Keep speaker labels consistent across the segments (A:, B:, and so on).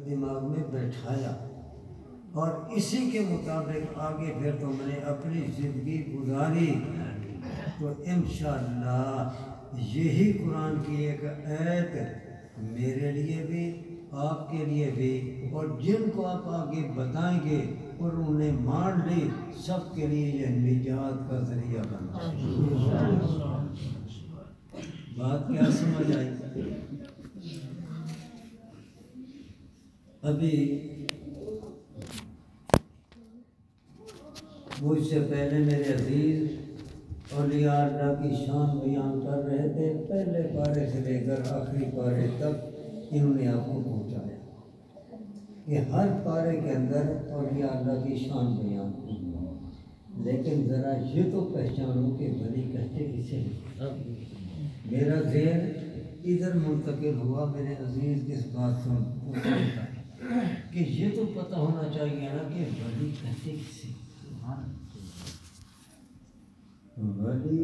A: दिमाग में बैठाया। और इसी के मुताबिक आगे फिर तो मैंने अपनी ज़िंदगी गुजारी। तो इन यही कुरान की एक ऐत मेरे लिए भी आपके लिए भी और जिनको आप आगे बताएँगे और उन्हें मान ली सबके लिए यह निजात का ज़रिया बन बात क्या समझ आई? अभी मुझसे पहले मेरे अज़ीज़ अल्लाह की शान बयान कर रहे थे, पहले पारे से लेकर आखिरी पारे तक इन्होंने आपको पहुँचाया। कि हर पारे के अंदर औलिया अल्लाह की शान बयान की लेकिन ज़रा ये तो पहचानो कि भली कहते किसे मेरा जहन इधर मुंतकिल हुआ, मेरे अज़ीज़ किस बात सुन कि ये तो पता होना चाहिए ना कि वली कहते किसे वली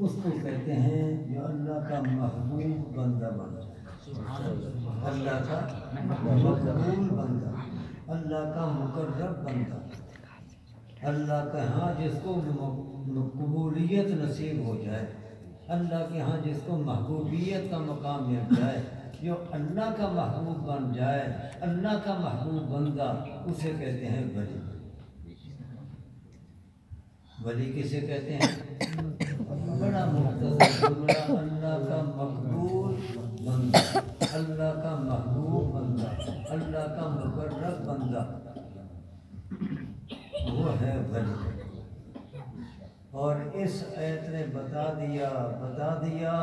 A: उसको कहते हैं जो अल्लाह का महबूब बंदा बन। जाए अल्लाह का मकबूल बंदा। अल्लाह का मुकर्रब बंदा। अल्लाह के यहाँ जिसको कबूलियत नसीब हो जाए। अल्लाह के यहाँ जिसको महबूबियत का मकाम मिल जाए। जो अल्लाह का महबूब बन जाए अल्लाह का महबूब बंदा, उसे कहते हैं वली। वली किसे कहते हैं? बड़ा मुख्तर अल्लाह का मकबूल बंदा अल्लाह का महबूब बंदा अल्लाह का मुकर्रब बंदा। वो है वली। और इस आयत ने बता दिया बता दिया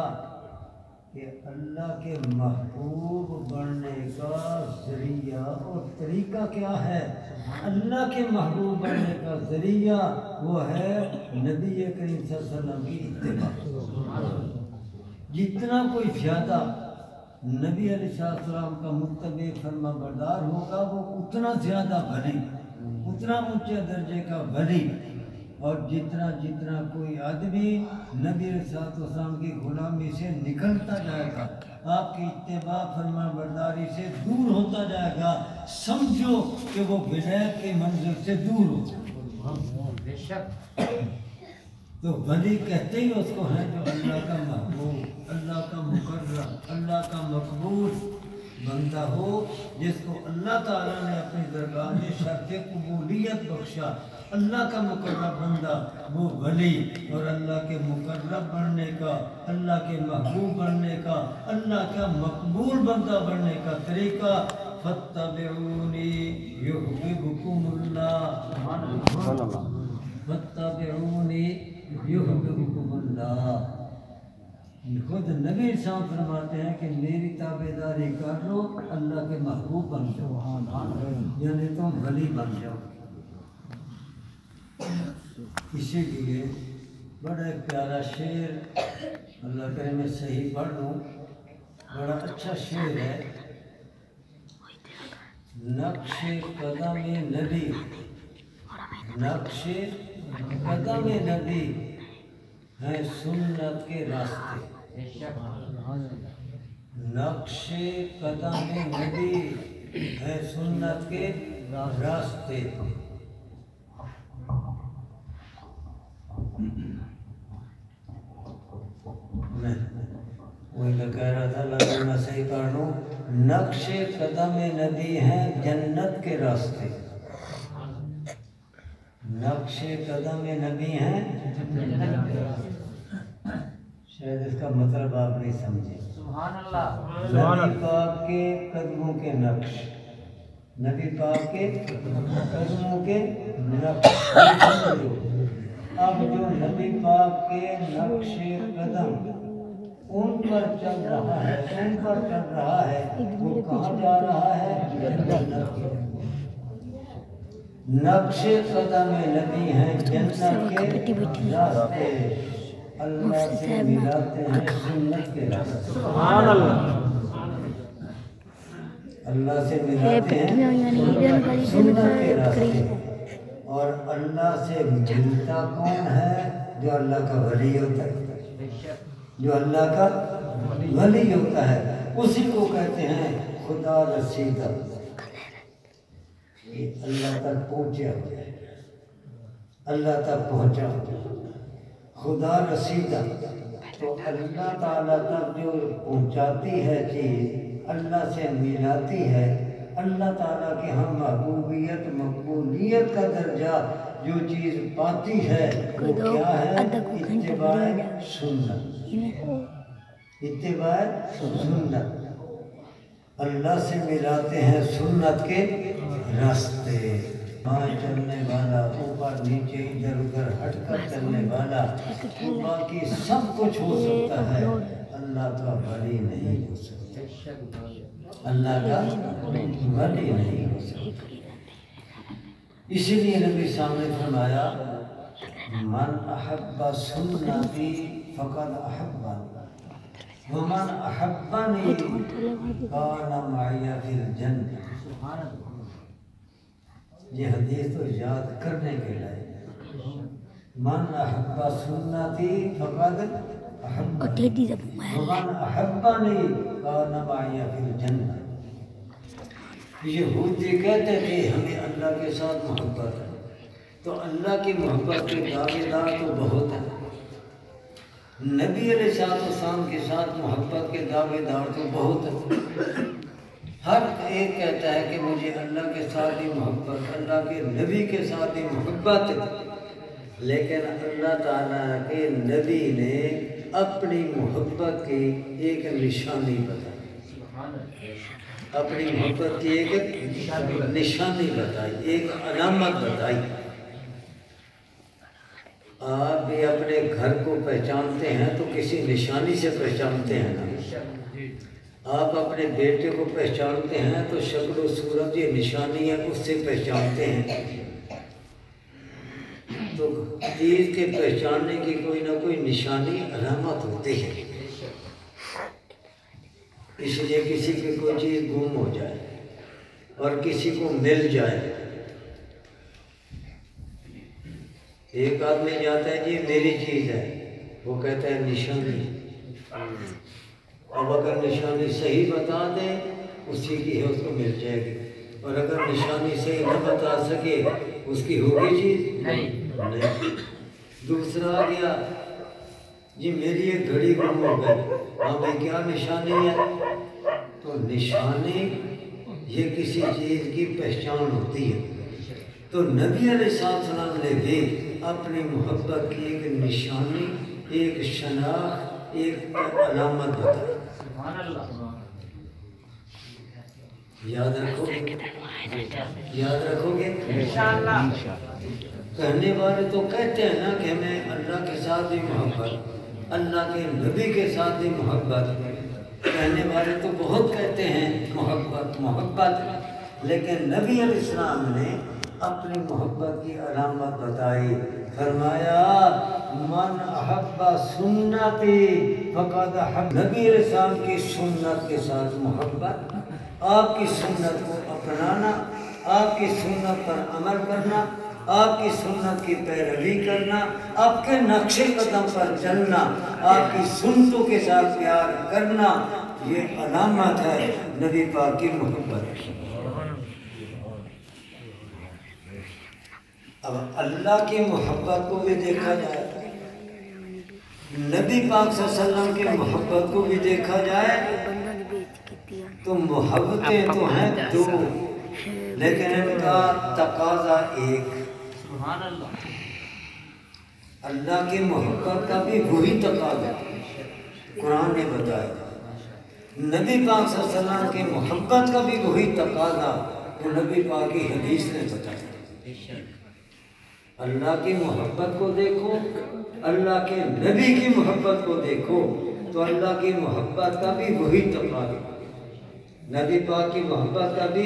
A: कि अल्लाह के महबूब बनने का ज़रिया और तरीका क्या है? अल्लाह के महबूब बनने का ज़रिया वो है नबी करीम वसल्लम की इत्तेबा जितना कोई ज़्यादा नबी सलाम का मुतब फरमा बरदार होगा, वो उतना ज़्यादा भली, उतना ऊँचे दर्जे का भली। और जितना जितना कोई आदमी नबी सलाम की गुलामी से निकलता जाएगा आपकी इतबा फरमा बरदारी से दूर होता जाएगा समझो कि वो विनायक के मंजिल से दूर हो। तो वली कहते ही उसको है जो अल्लाह का महबूब अल्लाह का मुकर्रम अल्लाह का मकबूल। बंदा हो जिसको अल्लाह ताला ने अपनी दरगाह में शर्त कबूलियत बख्शा। अल्लाह का मुकर्रब बंदा वो वली और अल्लाह के मुकर्रब बनने का अल्लाह के महबूब बनने का अल्लाह का मकबूल बंदा बनने का तरीका। फत्तबिऊनी युहब्बुकुमुल्लाह फत्तबिऊनी युहब्बुकुमुल्लाह खुद नबी साहब फरमाते हैं कि मेरी ताबेदारी कर लो अल्लाह के महबूब बन जाओ। यानी तुम वली बन जाओ। इसीलिए बड़ा प्यारा शेर अल्लाह करे मैं सही पढ़ लूँ। बड़ा अच्छा शेर है। नक्श कदम नबी। नक्श कदम नबी है सुन्नत के रास्ते। नक्श कदम नबी है सुन्नत के रास्ते। वही मैं कह रहा था लगे मैं सही पढ़ लूँ। नक्श कदम नबी हैं जन्नत के रास्ते। नक्श कदम नबी हैं शायद इसका मतलब आप नहीं समझे। नबी पाक के कदमों के नक्श। नबी पाक के कदमों के नक्श। अब जो नबी पाक के नक्श कदम उन पर चल रहा है उन पर चल रहा है वो कहाँ जा रहा है? नक्श कदम नबी हैं जन्नत के रास्ते। अल्लाह से मिलाते हैं सुन्नत के अल्लाह से मिलाते हैं? के रास्ते और अल्लाह से मिलता कौन है। जो अल्लाह का वली होता है जो अल्लाह का वली होता है। उसी को कहते हैं खुदा रसीदा अल्लाह तक पहुँचा अल्लाह तक पहुँचा खुदा रसीदा तो अल्लाह ताला तक जो पहुँचाती है चीज़ अल्लाह से मिलाती है अल्लाह ताला के हम महबूबियत मकबूलियत का दर्जा जो चीज़ पाती है वो क्या है? इतबा सुन्नत। इतबा सुन्नत। अल्लाह से मिलाते हैं सुन्नत के रास्ते। वहाँ चलने वाला ऊपर नीचे इधर उधर हटकर चलने वाला बाकी सब कुछ हो सकता है। अल्लाह का वली नहीं हो सकता। अल्लाह का वली नहीं हो सकता। इसीलिए नबी सामने फरमाया मन अहब्बा सुन्नती फ़कद अहब्बा। वमन अहब्बनी काना माया फिल जन्नत। ये हदीस तो याद करने के लिए मन अहब्बा सुन्नती फकद वमन अहब्बनी काना माया फिल जन्नत। ये हुदी कहते थे हमें अल्लाह के साथ मोहब्बत है। तो अल्लाह की मोहब्बत के दावेदार तो बहुत हैं। नबी शाम के साथ मोहब्बत के दावेदार तो बहुत हर एक कहता है कि मुझे अल्लाह के साथ ही मोहब्बत, अल्लाह के नबी के साथ ही मोहब्बत लेकिन अल्लाह ताला के नबी ने अपनी मोहब्बत की एक निशानी बताई। अपनी मोहब्बत की एक निशानी बताई, एक अलामत बताई। आप भी अपने घर को पहचानते हैं तो किसी निशानी से पहचानते हैं ना। आप अपने बेटे को पहचानते हैं तो शक्ल सूरत ये निशानी है, उससे पहचानते हैं। तो चीज़ के पहचानने की कोई ना कोई निशानी अलामत होती है। इसलिए किसी की कोई चीज़ गुम हो जाए और किसी को मिल जाए। एक आदमी जाता है, जी, मेरी चीज़ है। वो कहता है, निशानी। अब अगर निशानी सही बता दें उसी की है उसको मिल जाएगी। और अगर निशानी सही न बता सके उसकी होगी चीज़? नहीं। नहीं। दूसरा आ गया जी मेरी एक घड़ी गुम हो गई। हाँ भाई क्या निशानी है? तो निशानी ये किसी चीज़ की पहचान होती है। तो नबी सलाम ने भी अपनी मोहब्बत की एक निशानी एक शनाख्त एक अलामत बताई। याद रखोगे? याद रखोगे? कहने वाले तो कहते हैं ना कि हमें अल्लाह के साथ ही मोहब्बत अल्लाह के नबी के साथ ही मोहब्बत। कहने वाले तो बहुत कहते हैं मोहब्बत मोहब्बत। लेकिन नबी अल इस्लाम ने अपनी मोहब्बत की अलामत बताई। फरमाया, मन अहब्बा सुन्नती, फ़कद नबी रसाम की सुन्नत के साथ मोहब्बत। आपकी सुन्नत को अपनाना, आपकी सुन्नत पर अमल करना, आपकी सुन्नत की पैरवी करना, आपके नक्शे कदम पर चलना, आपकी सुनतों के साथ प्यार करना, ये अलामत है नबी पाक की मोहब्बत। अब अल्लाह की मोहब्बत को भी देखा जाए। नबी पाक सल्लम की मोहब्बत को भी देखा जाए तो मोहब्बतें तो हैं दो लेकिन इनका तकाजा एक। अल्लाह की मोहब्बत का भी वही तकाजा। कुरान ने बताया। नबी पाक सल्लम की मोहब्बत का भी वही तकाजा तो नबी पाक की हदीस ने बताया। अल्लाह की मोहब्बत को देखो, अल्लाह के नबी की मोहब्बत को देखो तो अल्लाह की मोहब्बत का भी वही तकाजा। नबी पाक की मोहब्बत का भी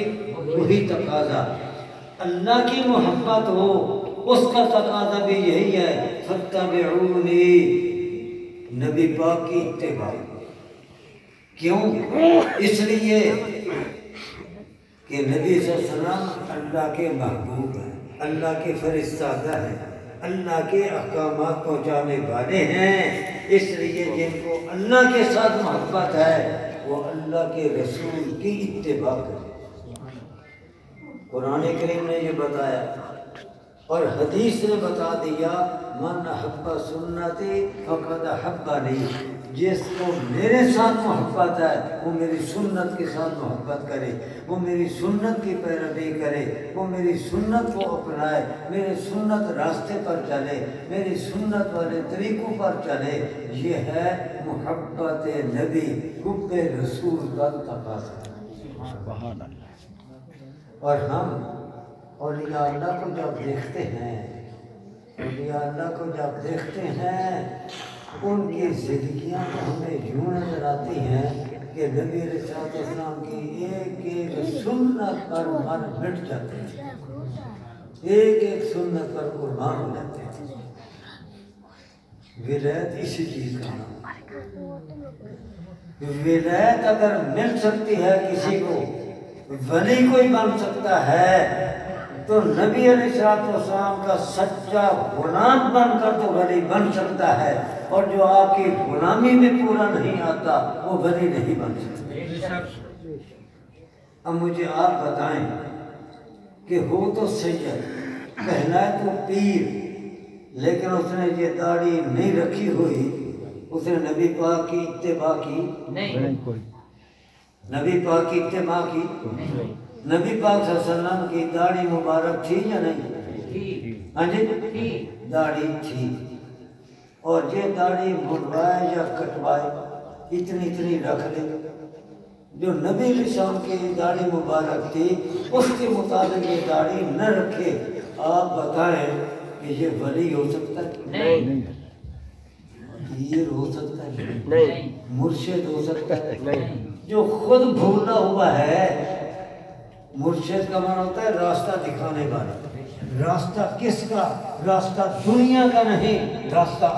A: वही तकाजा। अल्लाह की मोहब्बत हो, उसका तकाजा भी यही है सत्ता फतबूनी नबी पाक की इत्तेबा क्यों? इसलिए कि नबी सल्लम अल्लाह के महबूब हैं। अल्लाह के फरिस्तादा हैं। अल्लाह के अहकाम पहुँचाने वाले हैं। इसलिए जिनको अल्लाह के साथ मोहब्बत है, वो अल्लाह के रसूल की इतबा करें। कुरान करीम ने ये बताया और हदीस ने बता दिया, मन हब्बा सुन्नति, फ़कद हब्बा नहीं। जिसको मेरे साथ मोहब्बत है वो मेरी सुन्नत के साथ मोहब्बत करे वो मेरी सुन्नत की पैरवी करे वो मेरी सुन्नत को अपनाए मेरे सुन्नत रास्ते पर चले मेरी सुन्नत वाले तरीक़ों पर चले ये है मोहब्बत नबी गुब रसूल का तकाजा और हम और अल्लाह को जब देखते हैं अल्लाह को जब देखते हैं उनकी जिंदगियाँ तो हमें यूँ नज़र आती हैं कि नबी इस्लाम की एक एक सुन्नत पर मन मिट जाते हैं। एक एक सुन्नत पर कुर्बान हो जाते हैं। विलायत इसी चीज़ का नाम। विलायत अगर मिल सकती है किसी को, वली कोई बन सकता है तो नबी सलाम का सच्चा गुलाम बनकर तो वली बन सकता है और जो आपकी गुलामी में पूरा नहीं आता वो वली नहीं बन सकता। अब मुझे आप बताएँ कि हो तो सैयद कहलाए तो पीर लेकिन उसने ये दाढ़ी नहीं रखी हुई उसने नबी पाक की इत्तेबा की? नहीं। नबी पाक की इत्तेबा की? नबी पाक सल्लम की दाढ़ी मुबारक थी या नहीं? हाँ जी। दाढ़ी थी। और ये दाढ़ी मुड़वाए या कटवाए इतनी इतनी रख ले। जो नबी निशान की दाढ़ी मुबारक थी उसके मुताबिक ये दाढ़ी न रखे। आप बताएँ कि ये वली हो सकता है? नहीं। पीर हो सकता है? नहीं। मुर्शिद हो सकता है? नहीं। जो खुद भूला हुआ है मुर्शिद का मन होता है रास्ता दिखाने वाला। रास्ता किसका? रास्ता दुनिया का नहीं, रास्ता